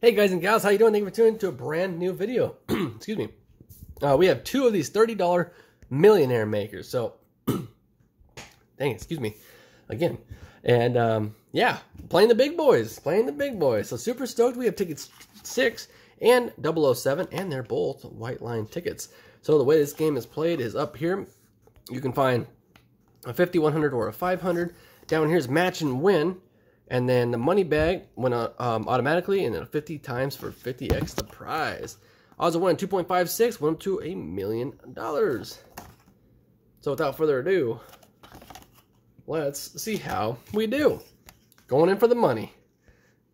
Hey guys and gals, how you doing? Thank you for tuning into a brand new video. Excuse me. Uh, we have two of these $30 millionaire makers. So, dang, excuse me, again. And um, yeah, playing the big boys, playing the big boys. So super stoked. We have tickets six and 007, and they're both white line tickets. So the way this game is played is up here. You can find a 50, 100, or a 500. Down here is match and win. And then the money bag went um, automatically, and then 50 times for 50x the prize. Odds of winning 2.56 went up to a million dollars. So without further ado, let's see how we do. Going in for the money.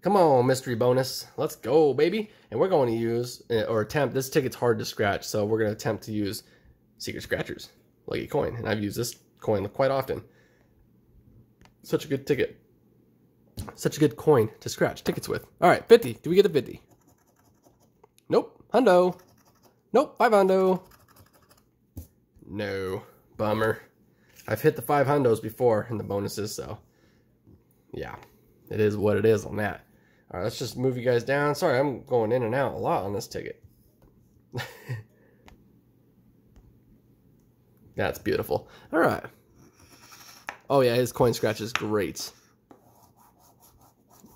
Come on, mystery bonus. Let's go, baby. And we're going to use, uh, or attempt, this ticket's hard to scratch, so we're going to attempt to use secret scratchers, lucky coin. And I've used this coin quite often. Such a good ticket. Such a good coin to scratch tickets with. All right, 50. Do we get a 50? Nope. Hundo. Nope. Five hundo. No. Bummer. I've hit the five hundos before in the bonuses, so yeah, it is what it is on that. All right, let's just move you guys down. Sorry, I'm going in and out a lot on this ticket. That's beautiful. All right. Oh yeah, his coin scratch is great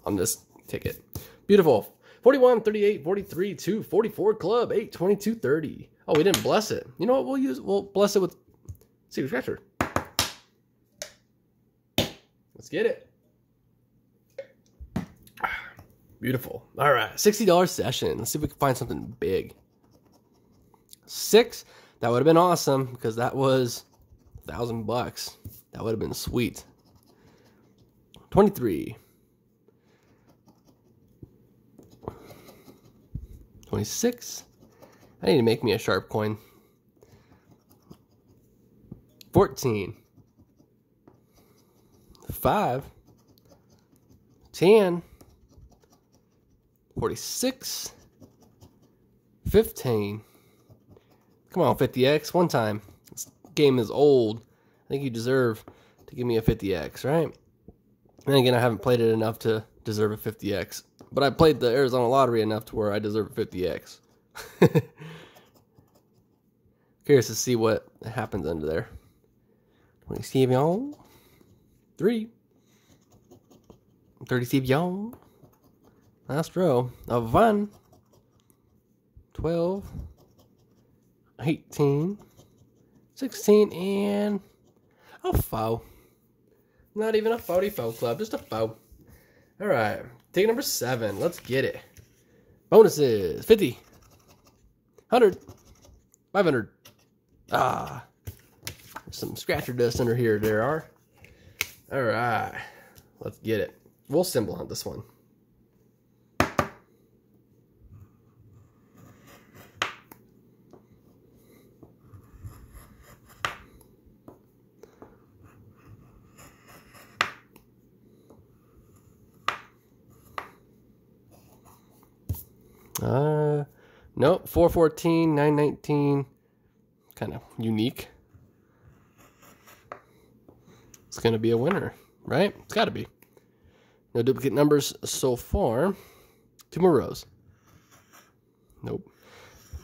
on this ticket. Beautiful. 41, 38, 43, 2, 44 club, 8, 22, 30. Oh, we didn't bless it. You know what? We'll use, we'll bless it with secret scratcher. Let's get it. Beautiful. All right. $60 session. Let's see if we can find something big. Six. That would have been awesome because that was a thousand bucks. That would have been sweet. 23. 26. I need to make me a sharp coin. 14. 5. 10. 46. 15. Come on, 50x, one time. This game is old. I think you deserve to give me a 50x, right? And again, I haven't played it enough to deserve a 50x. But I played the Arizona lottery enough to where I deserve a 50x. Curious to see what happens under there. 20 Steve Young. 3. 30 Steve Young. Last row of 1. 12. 18. 16. And a foul. Not even a 40 foul club, just a foul. All right. Take number seven. Let's get it. Bonuses 50, 100, 500. Ah, some scratcher dust under here. There are. All right. Let's get it. We'll symbol hunt this one. Uh, no, 414, 919. Kind of unique. It's going to be a winner, right? It's got to be. No duplicate numbers so far. Two more rows. Nope.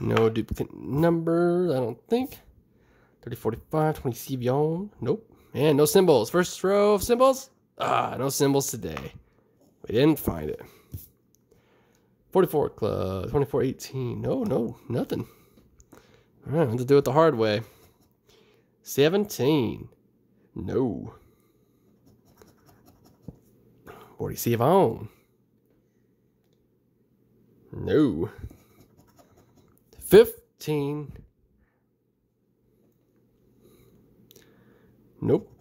No duplicate numbers, I don't think. 30, 45, 20 Sivion. Nope. And no symbols. First row of symbols. Ah, no symbols today. We didn't find it. 44 club, 24, 18. No, no, nothing. All right, let's do it the hard way. 17. No. 47. No. 15. Nope.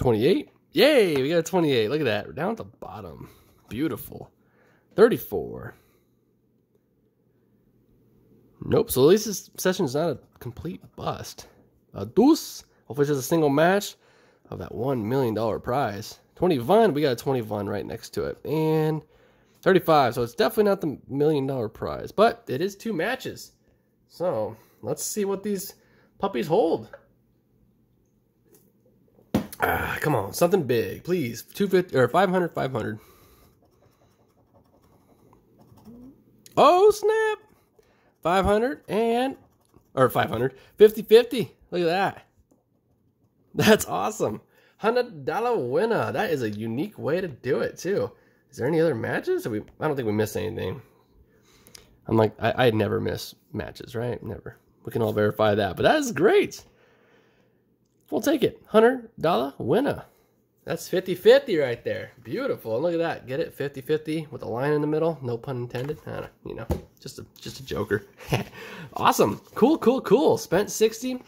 28. Yay, we got a 28. Look at that. We're down at the bottom. Beautiful. 34. Nope, so at least this session is not a complete bust. A deuce, hopefully just a single match of that $1 million prize. 20 Vun, we got a 20 Vun right next to it. And 35, so it's definitely not the million dollar prize, but it is two matches. So let's see what these puppies hold. Ah, come on, something big, please. 250 or 500, 500. Oh, snap. 500 and, or 500, 50 50. Look at that. That's awesome. $100 winner. That is a unique way to do it, too. Is there any other matches? We, I don't think we missed anything. I'm like, I, I never miss matches, right? Never. We can all verify that. But that is great. We'll take it. $100 winner. That's 50-50 right there. Beautiful. And look at that. Get it? 50-50 with a line in the middle. No pun intended. you know, just a just a joker. awesome. Cool, cool, cool. Spent 60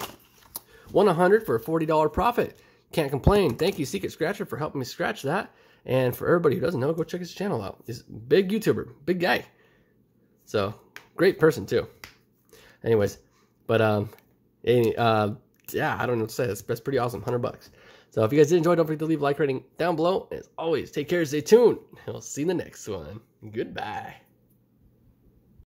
won 100 for a $40 profit. Can't complain. Thank you, Secret Scratcher, for helping me scratch that. And for everybody who doesn't know, go check his channel out. He's a big YouTuber, big guy. So, great person, too. Anyways, but, um, any, uh, yeah, I don't know what to say. That's, that's pretty awesome. 100 bucks. So if you guys did enjoy, don't forget to leave a like rating down below. As always, take care, stay tuned. We'll see you in the next one. Goodbye.